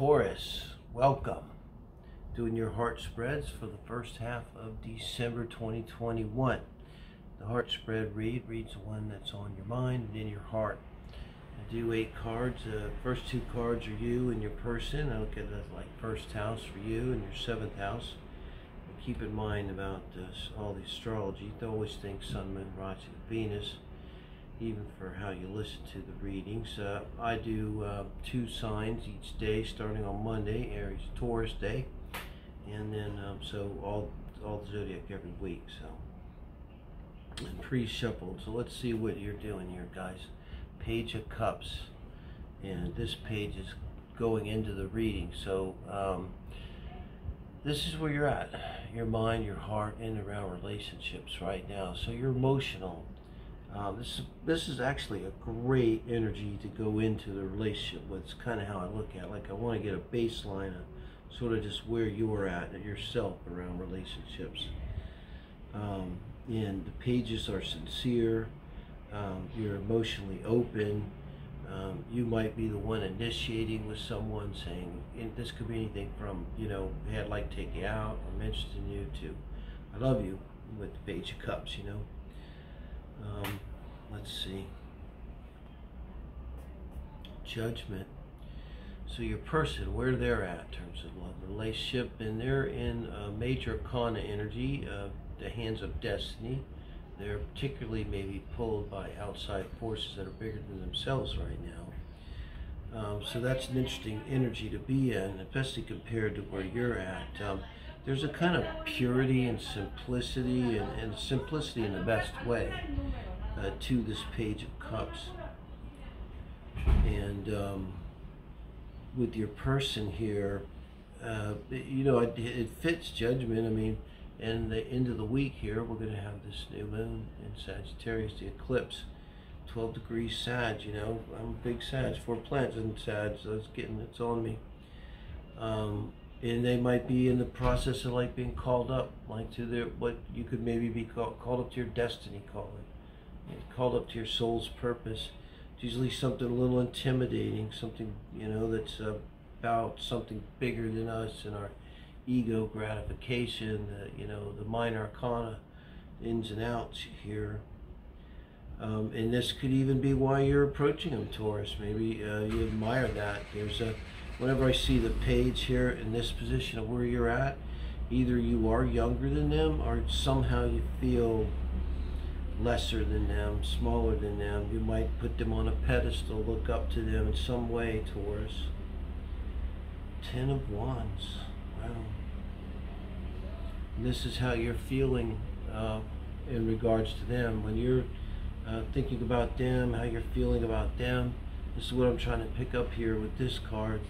Taurus, welcome. Doing your heart spreads for the first half of December 2021. The heart spread read reads the one that's on your mind and in your heart. I do eight cards. The uh, first two cards are you and your person. I look at it like first house for you and your seventh house. And keep in mind about this, all the astrology. You always think Sun, Moon, Rising, Venus even for how you listen to the readings. Uh, I do uh, two signs each day, starting on Monday, Aries Taurus Day, and then um, so all all the zodiac every week. So and pre-shuffled. So let's see what you're doing here, guys. Page of Cups, and this page is going into the reading. So. Um, this is where you're at your mind your heart and around relationships right now so you're emotional uh, this is this is actually a great energy to go into the relationship with. It's kind of how I look at. it. Like I want to get a baseline of sort of just where you're at yourself around relationships. Um, and the pages are sincere. Um, you're emotionally open. Um, you might be the one initiating with someone, saying this could be anything from you know, hey, I'd like to take you out. I'm interested in you to, I love you, with the page of cups. You know. Um, let's see. Judgment. So your person, where they're at in terms of love, relationship, and they're in a major arcana energy, uh, the hands of destiny. They're particularly maybe pulled by outside forces that are bigger than themselves right now. Um, so that's an interesting energy to be in, especially compared to where you're at. Um, there's a kind of purity and simplicity, and, and simplicity in the best way, uh, to this page of cups. And um, with your person here, uh, you know, it, it, fits judgment. I mean, and the end of the week here, we're going to have this new moon in Sagittarius, the eclipse. 12 degrees Sag, you know, I'm a big Sag, four planets in Sag, so it's getting, it's on me. Um, and they might be in the process of like being called up, like to their what you could maybe be called, called up to your destiny calling, called up to your soul's purpose. It's usually something a little intimidating, something you know that's about something bigger than us and our ego gratification. you know the minor arcana, ins and outs here. Um, and this could even be why you're approaching them, Taurus. Maybe uh, you admire that. There's a whenever I see the page here in this position of where you're at, either you are younger than them or somehow you feel lesser than them, smaller than them. You might put them on a pedestal, look up to them in some way, Taurus. Ten of Wands. Wow. And this is how you're feeling uh, in regards to them. When you're uh, thinking about them, how you're feeling about them, this is what I'm trying to pick up here with this card.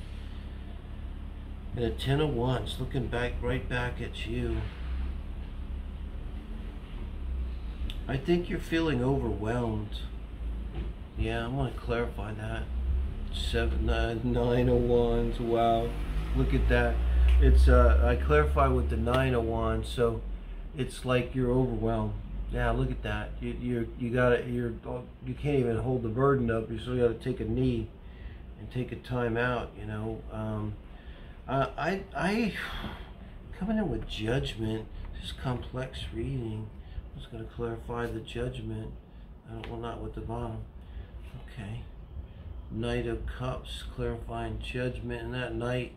And a ten of wands looking back right back at you. I think you're feeling overwhelmed. Yeah, I want to clarify that. Seven, nine, nine of wands. Wow, look at that. It's uh, I clarify with the nine of wands, so it's like you're overwhelmed. Yeah, look at that. You you you gotta you're you can't even hold the burden up. You still got to take a knee and take a time out. You know. Um, uh, I, I, coming in with judgment, this complex reading. Just going to clarify the judgment. I don't, well, not with the bottom. Okay. Knight of Cups, clarifying judgment, and that knight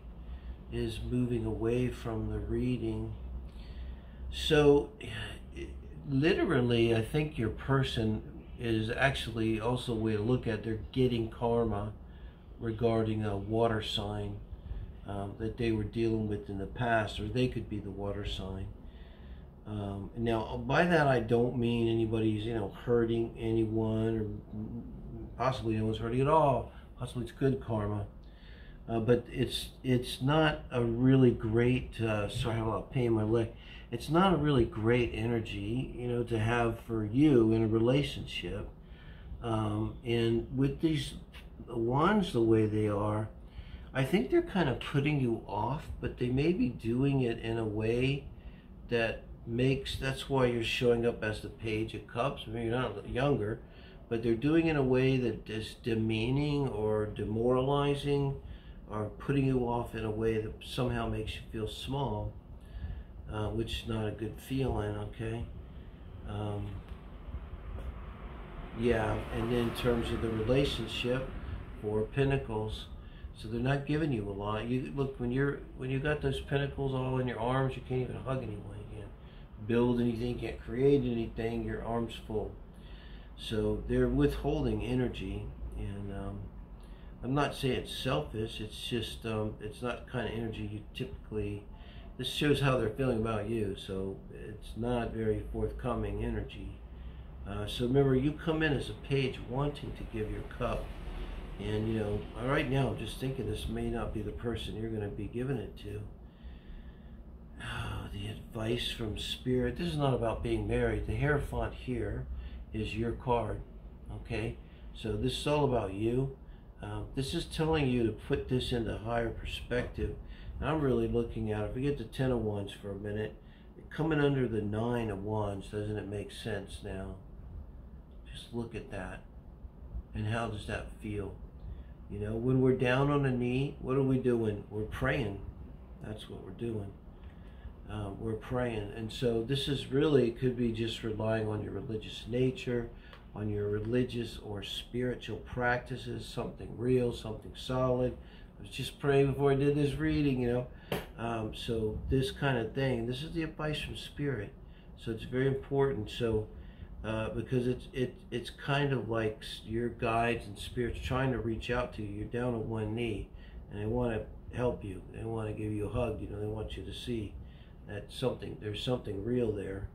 is moving away from the reading. So, literally, I think your person is actually also a way to look at they're getting karma regarding a water sign um, that they were dealing with in the past, or they could be the water sign. Um, now, by that I don't mean anybody's you know hurting anyone, or possibly no one's hurting at all. Possibly it's good karma, uh, but it's it's not a really great. Uh, sorry about pain in my leg. It's not a really great energy, you know, to have for you in a relationship. Um, and with these wands the way they are, I think they're kind of putting you off, but they may be doing it in a way that makes that's why you're showing up as the page of cups. I mean, you're not younger, but they're doing it in a way that is demeaning or demoralizing or putting you off in a way that somehow makes you feel small, uh, which is not a good feeling, okay? Um, yeah, and then in terms of the relationship, four pentacles. So they're not giving you a lot. You look when you're when you got those pentacles all in your arms, you can't even hug anyone. Build anything, can't create anything. Your arms full. So they're withholding energy, and um, I'm not saying it's selfish. It's just um, it's not kind of energy you typically. This shows how they're feeling about you. So it's not very forthcoming energy. Uh, so remember, you come in as a page wanting to give your cup. And, you know, right now I'm just thinking this may not be the person you're going to be giving it to. Oh, the advice from Spirit. This is not about being married. The Hierophant here is your card. Okay? So this is all about you. Um, this is telling you to put this into higher perspective. And I'm really looking at, if we get the Ten of Wands for a minute, coming under the Nine of Wands, doesn't it make sense now? Just look at that. And how does that feel? You know, when we're down on a knee, what are we doing? We're praying. That's what we're doing. Uh, we're praying. And so this is really, could be just relying on your religious nature, on your religious or spiritual practices, something real, something solid. I was just praying before I did this reading, you know. Um, so this kind of thing, this is the advice from Spirit. So it's very important. So uh, because it's it it's kind of like your guides and spirits trying to reach out to you. You're down on one knee, and they want to help you. They want to give you a hug. You know, they want you to see that something there's something real there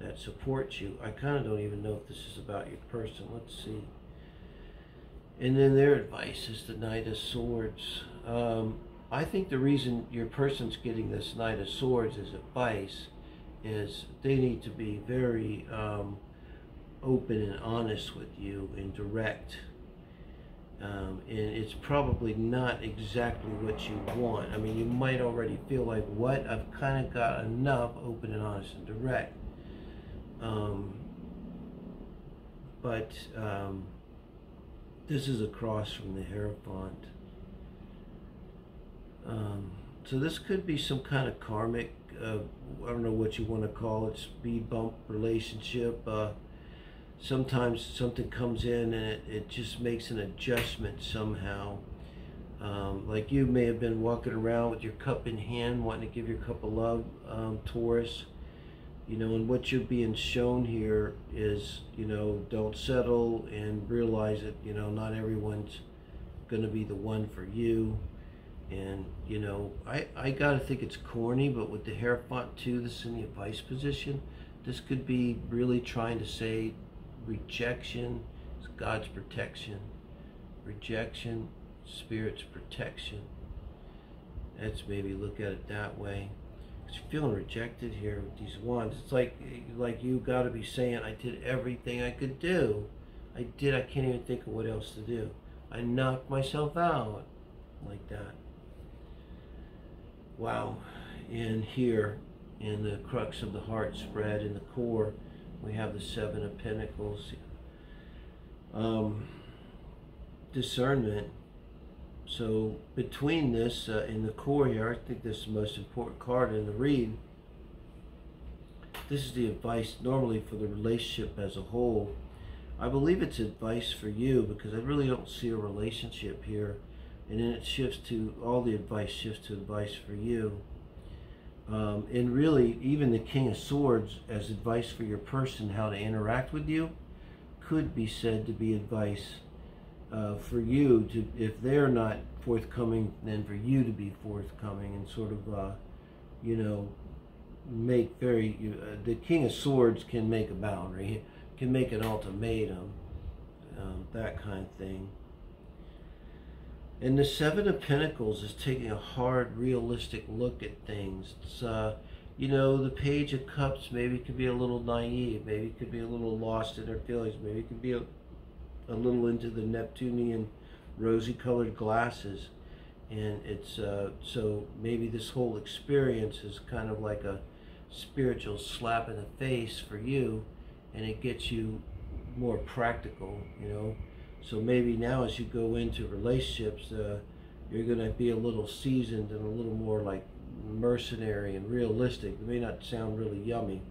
that supports you. I kind of don't even know if this is about your person. Let's see. And then their advice is the Knight of Swords. Um, I think the reason your person's getting this Knight of Swords as advice is they need to be very um, open and honest with you and direct. Um, and it's probably not exactly what you want. I mean, you might already feel like, what? I've kind of got enough open and honest and direct. Um, but um, this is across from the Hierophant. Um, so this could be some kind of karmic, uh, I don't know what you want to call it, speed bump relationship. Uh, sometimes something comes in and it, it just makes an adjustment somehow. Um, like you may have been walking around with your cup in hand, wanting to give your cup of love, um, Taurus. You know, and what you're being shown here is, you know, don't settle and realize that, you know, not everyone's going to be the one for you. And, you know, I, I got to think it's corny, but with the Hierophant too, this in the advice position, this could be really trying to say rejection is God's protection. Rejection, Spirit's protection. Let's maybe look at it that way. Because you're feeling rejected here with these wands. It's like like you got to be saying, I did everything I could do. I did. I can't even think of what else to do. I knocked myself out like that. Wow. And here, in the crux of the heart spread, in the core, we have the Seven of Pentacles. Um, discernment. So between this uh, in the core here, I think this is the most important card in the read. This is the advice normally for the relationship as a whole. I believe it's advice for you because I really don't see a relationship here. And then it shifts to, all the advice shifts to advice for you. Um, and really, even the King of Swords, as advice for your person how to interact with you, could be said to be advice uh, for you to, if they're not forthcoming, then for you to be forthcoming and sort of, uh, you know, make very. Uh, the King of Swords can make a boundary, can make an ultimatum, um, that kind of thing. And the Seven of Pentacles is taking a hard, realistic look at things. It's, uh, you know, the Page of Cups maybe could be a little naive, maybe could be a little lost in their feelings, maybe could be a, a little into the Neptunian rosy-colored glasses. And it's, uh, so maybe this whole experience is kind of like a spiritual slap in the face for you, and it gets you more practical, you know, so maybe now as you go into relationships, uh, you're going to be a little seasoned and a little more like mercenary and realistic. It may not sound really yummy,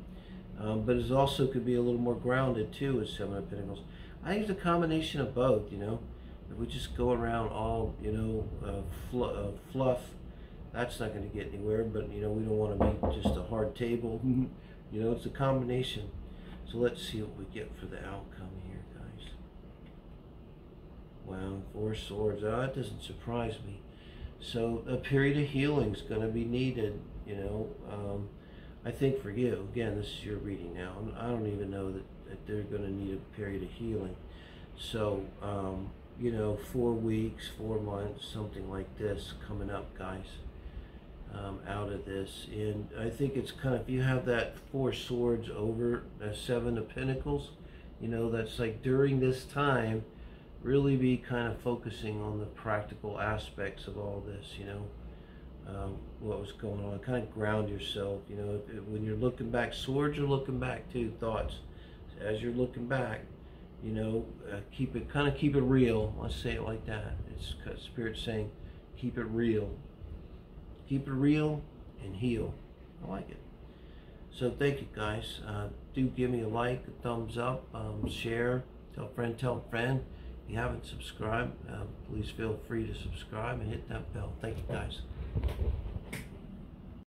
um, but it also could be a little more grounded too with Seven of Pentacles. I think it's a combination of both, you know. If we just go around all, you know, uh, fl- uh, fluff, that's not going to get anywhere, but, you know, we don't want to be just a hard table. you know, it's a combination. So let's see what we get for the outcome here. Wow, Four Swords. Oh, that doesn't surprise me. So a period of healing is going to be needed, you know. Um, I think for you, again, this is your reading now. I don't even know that, that they're going to need a period of healing. So, um, you know, four weeks, four months, something like this coming up, guys, um, out of this. And I think it's kind of, if you have that four swords over a seven of pentacles, you know, that's like during this time, really be kind of focusing on the practical aspects of all this, you know, um, what was going on. Kind of ground yourself, you know, when you're looking back, swords are looking back too, thoughts. As you're looking back, you know, uh, keep it, kind of keep it real. Let's say it like that. It's Spirit saying, keep it real. Keep it real and heal. I like it. So thank you guys. Uh, do give me a like, a thumbs up, um, share, tell a friend, tell a friend. You haven't subscribed, uh, please feel free to subscribe and hit that bell. Thank you guys.